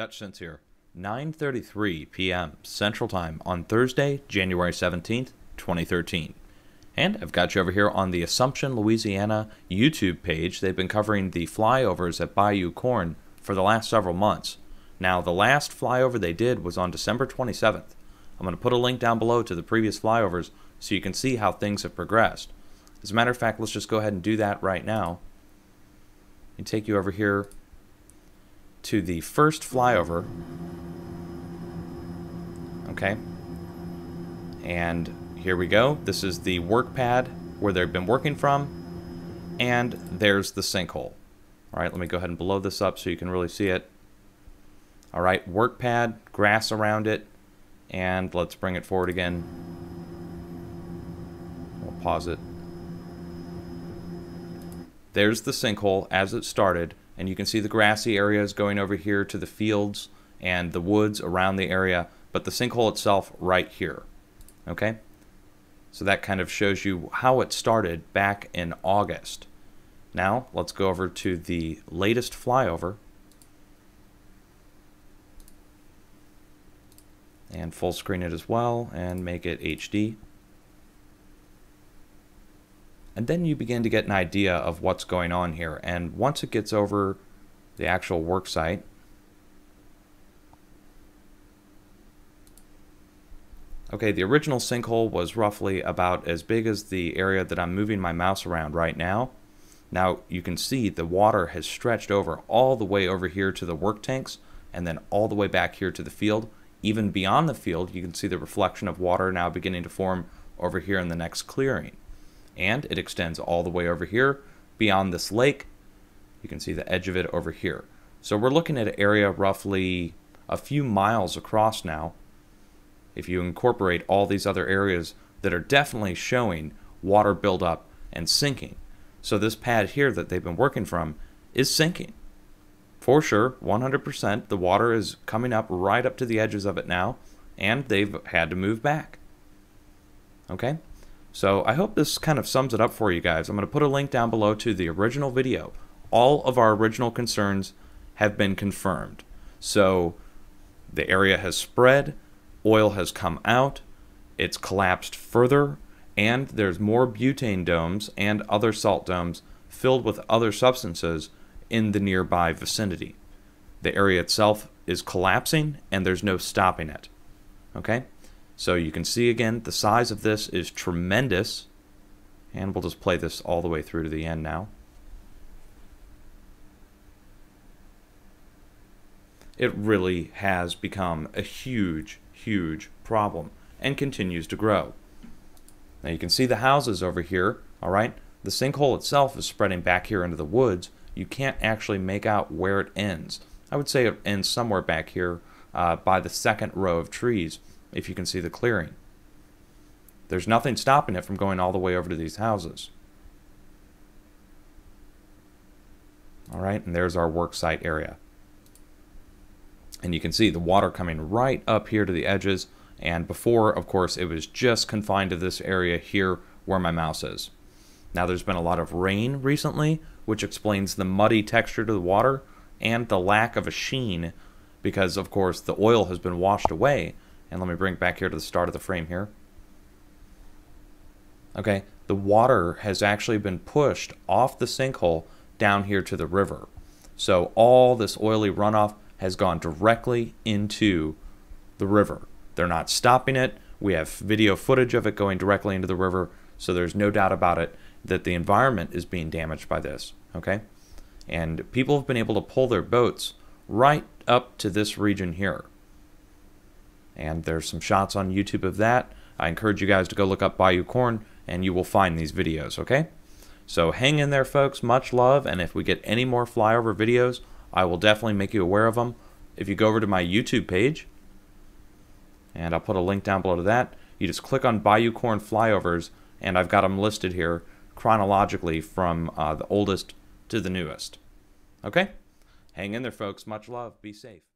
Dutchsinse here. 9:33 p.m. Central Time on Thursday, January 17th, 2013. And I've got you over here on the Assumption, Louisiana YouTube page. They've been covering the flyovers at Bayou Corne for the last several months. Now, the last flyover they did was on December 27th. I'm going to put a link down below to the previous flyovers so you can see how things have progressed. As a matter of fact, let's just go ahead and do that right now. And take you over here to the first flyover. Okay. And here we go. This is the work pad where they've been working from. And there's the sinkhole. All right, let me go ahead and blow this up so you can really see it. All right, work pad, grass around it, and let's bring it forward again. We'll pause it. There's the sinkhole as it started, and you can see the grassy areas going over here to the fields and the woods around the area, but the sinkhole itself right here. Okay? So that kind of shows you how it started back in August. Now, let's go over to the latest flyover. And full screen it as well and make it HD. And then you begin to get an idea of what's going on here. And once it gets over the actual work site, Okay, the original sinkhole was roughly about as big as the area that I'm moving my mouse around right now. Now you can see the water has stretched over all the way over here to the work tanks and then all the way back here to the field. Even beyond the field, you can see the reflection of water now beginning to form over here in the next clearing and it extends all the way over here beyond this lake. You can see the edge of it over here. So we're looking at an area roughly a few miles across now. If you incorporate all these other areas that are definitely showing water buildup and sinking. So this pad here that they've been working from is sinking. For sure, 100%, the water is coming up right up to the edges of it now, and they've had to move back. Okay? So I hope this kind of sums it up for you guys. I'm going to put a link down below to the original video. All of our original concerns have been confirmed. So the area has spread, oil has come out, it's collapsed further, and there's more butane domes and other salt domes filled with other substances in the nearby vicinity. The area itself is collapsing and there's no stopping it. Okay? So you can see again, the size of this is tremendous. And we'll just play this all the way through to the end now. It really has become a huge, huge problem and continues to grow. Now you can see the houses over here, all right? The sinkhole itself is spreading back here into the woods. You can't actually make out where it ends. I would say it ends somewhere back here uh, by the second row of trees if you can see the clearing. There's nothing stopping it from going all the way over to these houses. All right, and there's our work site area. And you can see the water coming right up here to the edges. And before, of course, it was just confined to this area here where my mouse is. Now there's been a lot of rain recently, which explains the muddy texture to the water and the lack of a sheen because, of course, the oil has been washed away and let me bring back here to the start of the frame here. Okay, the water has actually been pushed off the sinkhole down here to the river. So all this oily runoff has gone directly into the river. They're not stopping it. We have video footage of it going directly into the river, so there's no doubt about it that the environment is being damaged by this, okay? And people have been able to pull their boats right up to this region here and there's some shots on YouTube of that. I encourage you guys to go look up Bayou Corne and you will find these videos, okay? So hang in there, folks. Much love, and if we get any more flyover videos, I will definitely make you aware of them. If you go over to my YouTube page, and I'll put a link down below to that, you just click on Bayou Corne flyovers, and I've got them listed here chronologically from uh, the oldest to the newest. Okay? Hang in there, folks. Much love. Be safe.